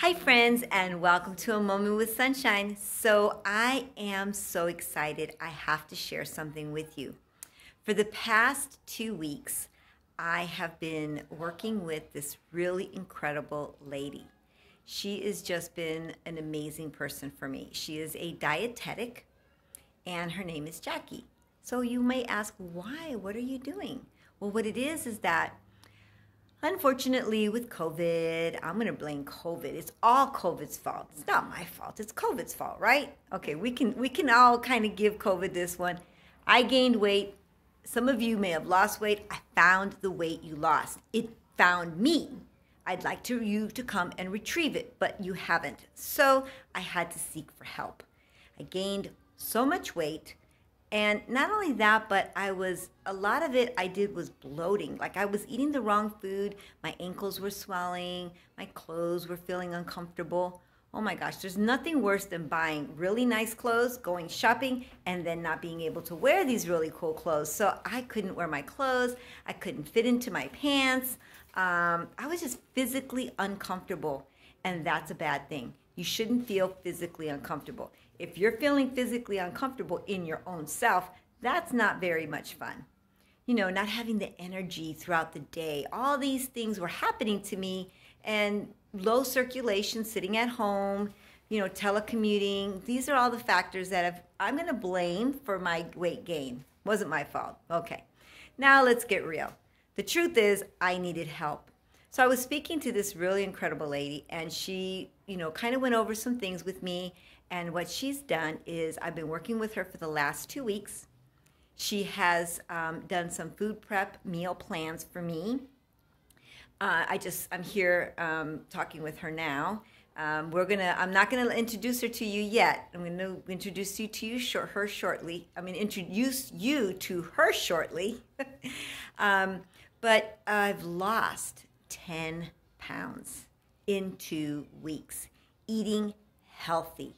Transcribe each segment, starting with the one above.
Hi, friends, and welcome to A Moment with Sunshine. So, I am so excited. I have to share something with you. For the past two weeks, I have been working with this really incredible lady. She has just been an amazing person for me. She is a dietetic, and her name is Jackie. So, you may ask, why? What are you doing? Well, what it is is that Unfortunately, with COVID, I'm to blame COVID. It's all COVID's fault. It's not my fault. It's COVID's fault, right? Okay, we can we can all kind of give COVID this one. I gained weight. Some of you may have lost weight. I found the weight you lost. It found me. I'd like to you to come and retrieve it, but you haven't. So, I had to seek for help. I gained so much weight and not only that, but I was, a lot of it I did was bloating. Like I was eating the wrong food. My ankles were swelling. My clothes were feeling uncomfortable. Oh my gosh, there's nothing worse than buying really nice clothes, going shopping, and then not being able to wear these really cool clothes. So I couldn't wear my clothes. I couldn't fit into my pants. Um, I was just physically uncomfortable. And that's a bad thing. You shouldn't feel physically uncomfortable. If you're feeling physically uncomfortable in your own self, that's not very much fun. You know, not having the energy throughout the day. All these things were happening to me and low circulation, sitting at home, you know, telecommuting. These are all the factors that have, I'm going to blame for my weight gain. Wasn't my fault. Okay. Now let's get real. The truth is, I needed help. So I was speaking to this really incredible lady, and she, you know, kind of went over some things with me. And what she's done is I've been working with her for the last two weeks. She has um, done some food prep meal plans for me. Uh, I just I'm here um, talking with her now. Um, we're gonna. I'm not gonna introduce her to you yet. I'm gonna introduce you to you short, her shortly. I mean, introduce you to her shortly. um, but I've lost 10 pounds in two weeks, eating healthy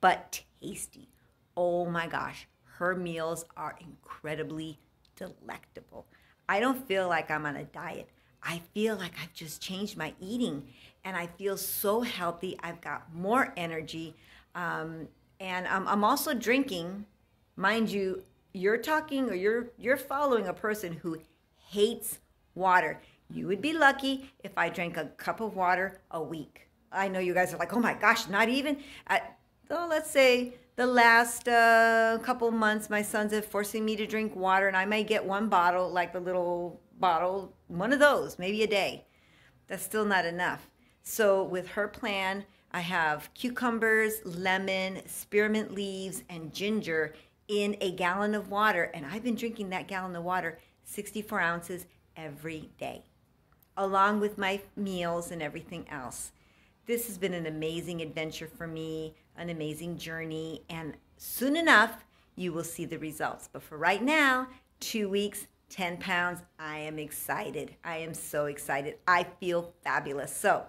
but tasty. Oh my gosh, her meals are incredibly delectable. I don't feel like I'm on a diet. I feel like I've just changed my eating and I feel so healthy. I've got more energy. Um, and I'm, I'm also drinking, mind you, you're talking or you're you're following a person who hates water. You would be lucky if I drank a cup of water a week. I know you guys are like, oh my gosh, not even. So let's say the last uh, couple months, my sons have forcing me to drink water, and I may get one bottle, like the little bottle, one of those, maybe a day. That's still not enough. So with her plan, I have cucumbers, lemon, spearmint leaves, and ginger in a gallon of water, and I've been drinking that gallon of water, 64 ounces every day, along with my meals and everything else. This has been an amazing adventure for me, an amazing journey, and soon enough, you will see the results. But for right now, two weeks, 10 pounds, I am excited. I am so excited. I feel fabulous. So,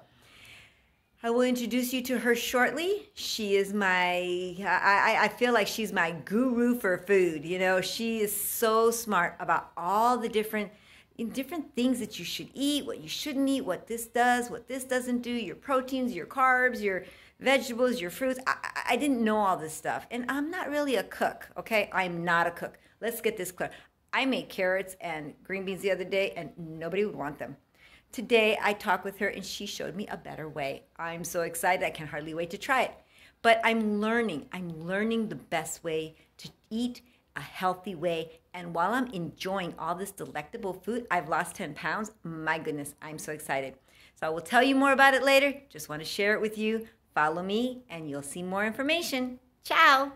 I will introduce you to her shortly. She is my, I, I feel like she's my guru for food. You know, she is so smart about all the different in different things that you should eat, what you shouldn't eat, what this does, what this doesn't do, your proteins, your carbs, your vegetables, your fruits. I, I didn't know all this stuff. And I'm not really a cook, okay? I'm not a cook. Let's get this clear. I made carrots and green beans the other day, and nobody would want them. Today, I talked with her, and she showed me a better way. I'm so excited. I can hardly wait to try it. But I'm learning. I'm learning the best way to eat a healthy way. And while I'm enjoying all this delectable food, I've lost 10 pounds. My goodness, I'm so excited. So I will tell you more about it later. Just want to share it with you. Follow me and you'll see more information. Ciao.